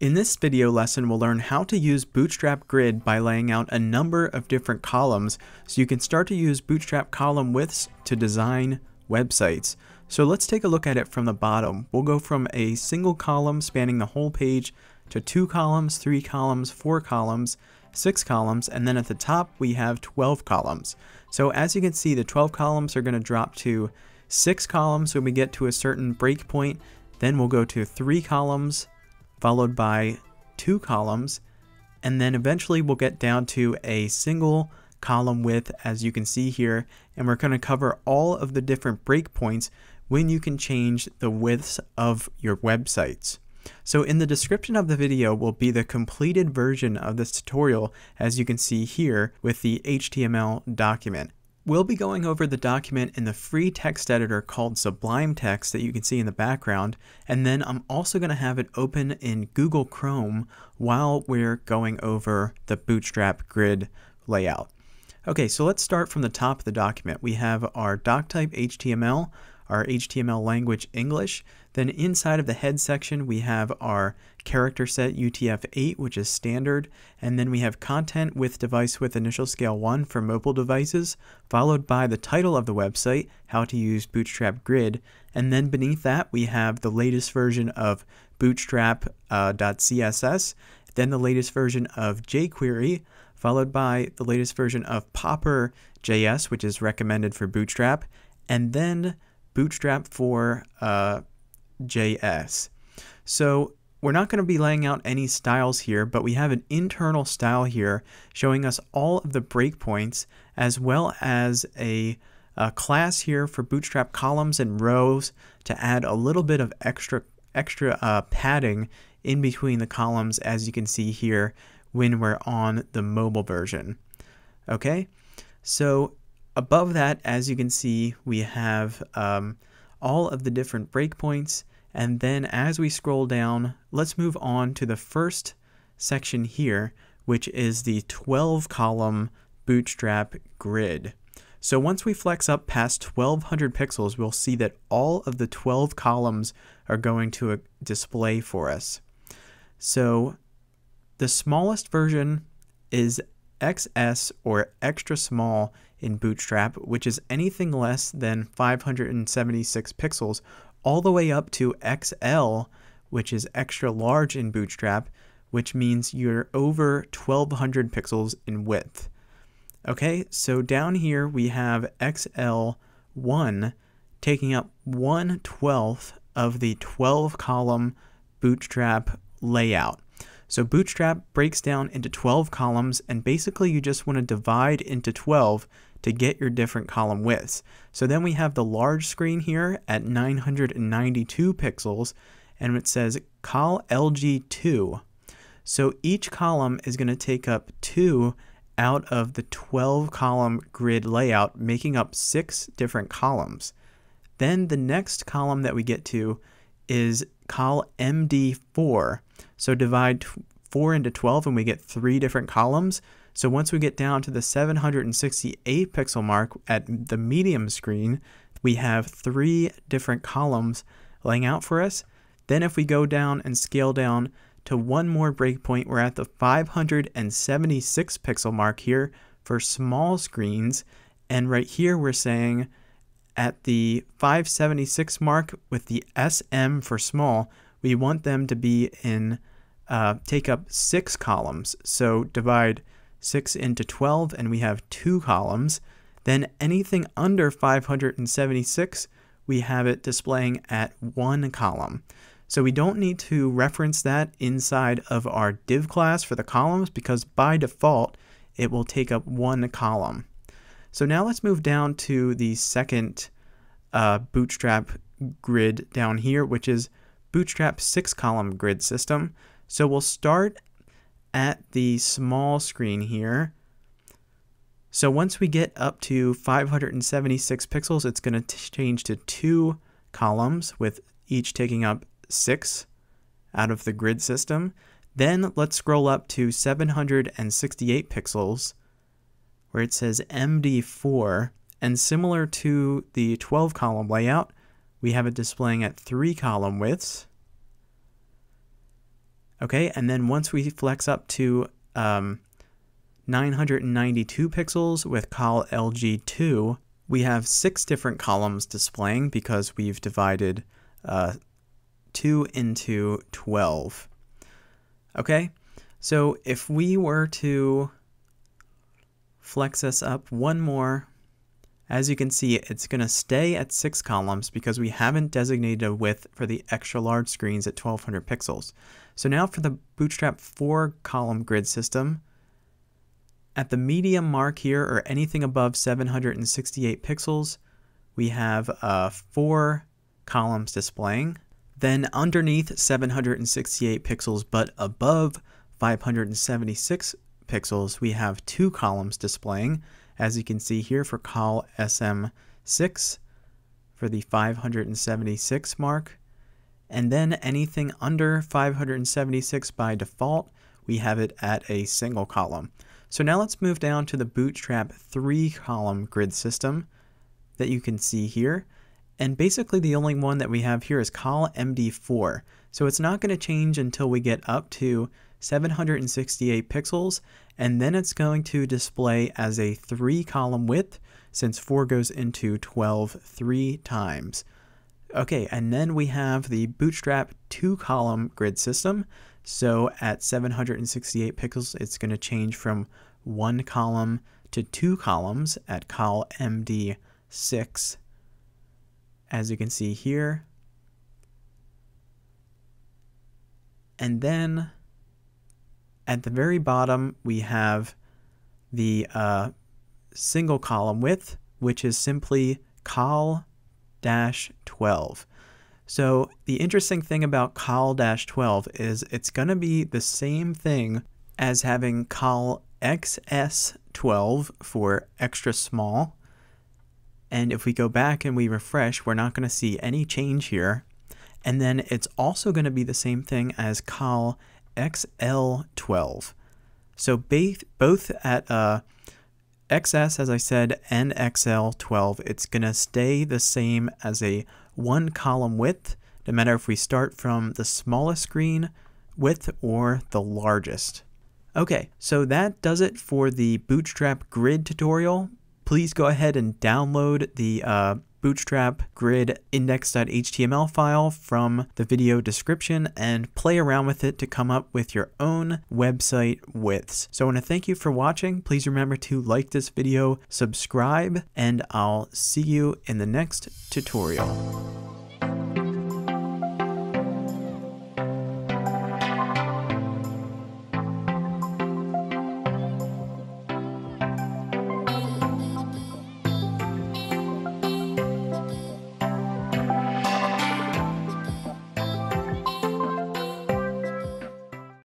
In this video lesson, we'll learn how to use Bootstrap Grid by laying out a number of different columns so you can start to use Bootstrap column widths to design websites. So let's take a look at it from the bottom. We'll go from a single column spanning the whole page to two columns, three columns, four columns, six columns, and then at the top we have 12 columns. So as you can see, the 12 columns are going to drop to six columns when we get to a certain breakpoint. Then we'll go to three columns, followed by two columns, and then eventually we'll get down to a single column width as you can see here, and we're going to cover all of the different breakpoints when you can change the widths of your websites. So in the description of the video will be the completed version of this tutorial as you can see here with the HTML document. We'll be going over the document in the free text editor called Sublime Text that you can see in the background, and then I'm also going to have it open in Google Chrome while we're going over the Bootstrap grid layout. Okay, so let's start from the top of the document. We have our doc type HTML, our HTML language English. Then inside of the head section, we have our character set UTF-8, which is standard. And then we have content width device width initial scale 1 for mobile devices, followed by the title of the website, how to use Bootstrap Grid. And then beneath that, we have the latest version of bootstrap.css, uh, then the latest version of jQuery, followed by the latest version of Popper.js, which is recommended for Bootstrap, and then Bootstrap for uh, JS. So we're not going to be laying out any styles here, but we have an internal style here showing us all of the breakpoints as well as a, a class here for Bootstrap columns and rows to add a little bit of extra extra uh, padding in between the columns as you can see here when we're on the mobile version. Okay, so above that, as you can see, we have um, all of the different breakpoints. And then as we scroll down, let's move on to the first section here, which is the 12 column bootstrap grid. So once we flex up past 1200 pixels, we'll see that all of the 12 columns are going to uh, display for us. So the smallest version is XS or extra small in Bootstrap, which is anything less than 576 pixels, all the way up to XL, which is extra large in Bootstrap, which means you're over 1200 pixels in width. Okay, so down here we have XL1 taking up 1 12th of the 12 column Bootstrap layout. So Bootstrap breaks down into 12 columns and basically you just want to divide into 12 to get your different column widths. So then we have the large screen here at 992 pixels and it says col LG2. So each column is going to take up 2 out of the 12 column grid layout, making up 6 different columns. Then the next column that we get to is col MD4. So divide 4 into 12 and we get three different columns. So once we get down to the 768 pixel mark at the medium screen, we have three different columns laying out for us. Then if we go down and scale down to one more breakpoint, we're at the 576 pixel mark here for small screens. And right here we're saying at the 576 mark with the SM for small, we want them to be in, uh, take up six columns. So divide 6 into 12 and we have two columns. Then anything under 576, we have it displaying at one column. So we don't need to reference that inside of our div class for the columns because by default, it will take up one column. So now let's move down to the second uh, Bootstrap grid down here, which is Bootstrap six column grid system. So we'll start at the small screen here. So once we get up to 576 pixels, it's going to change to two columns with each taking up six out of the grid system. Then let's scroll up to 768 pixels where it says MD4 and similar to the 12 column layout, we have it displaying at three column widths. Okay, and then once we flex up to um, 992 pixels with col LG2, we have six different columns displaying because we've divided uh, 2 into 12. Okay, so if we were to flex this up one more, as you can see, it's going to stay at six columns because we haven't designated a width for the extra large screens at 1200 pixels. So now for the Bootstrap 4 column grid system, at the medium mark here, or anything above 768 pixels, we have uh, four columns displaying. Then underneath 768 pixels, but above 576 pixels, we have two columns displaying, as you can see here for col SM6 for the 576 mark. And then anything under 576 by default, we have it at a single column. So now let's move down to the Bootstrap 3 column grid system that you can see here. And basically the only one that we have here is col MD4. So it's not going to change until we get up to 768 pixels, and then it's going to display as a 3 column width since 4 goes into 12 three times. Okay, and then we have the Bootstrap 2 column grid system. So at 768 pixels, it's going to change from one column to two columns at col MD6, as you can see here. And then at the very bottom, we have the uh, single column width, which is simply col dash 12. So the interesting thing about col-12 is it's going to be the same thing as having col XS12 for extra small. And if we go back and we refresh, we're not going to see any change here. And then it's also going to be the same thing as col XL12. So both, both at uh, XS, as I said, and XL12, it's going to stay the same as a one column width, no matter if we start from the smallest screen width or the largest. Okay, so that does it for the Bootstrap Grid tutorial. Please go ahead and download the uh, Bootstrap Grid index.html file from the video description and play around with it to come up with your own website widths. So I want to thank you for watching. Please remember to like this video, subscribe, and I'll see you in the next tutorial.